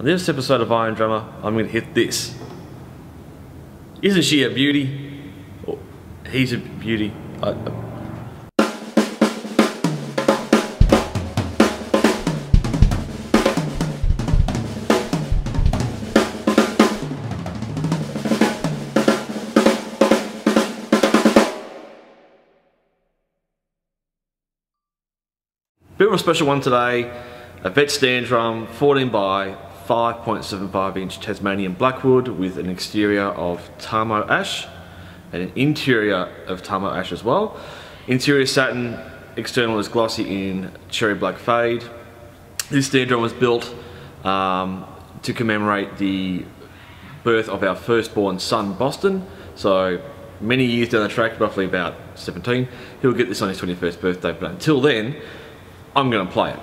On this episode of I Am Drummer, I'm going to hit this. Isn't she a beauty? Oh, he's a beauty. I, I- Bit of a special one today. A vet snare drum, 14 by 5.75 inch Tasmanian blackwood with an exterior of Tamo ash and an interior of Tamo ash as well. Interior satin, external is glossy in cherry black fade. This snare drum was built um, to commemorate the birth of our firstborn son, Boston. So many years down the track, roughly about 17, he'll get this on his 21st birthday. But until then, I'm going to play it.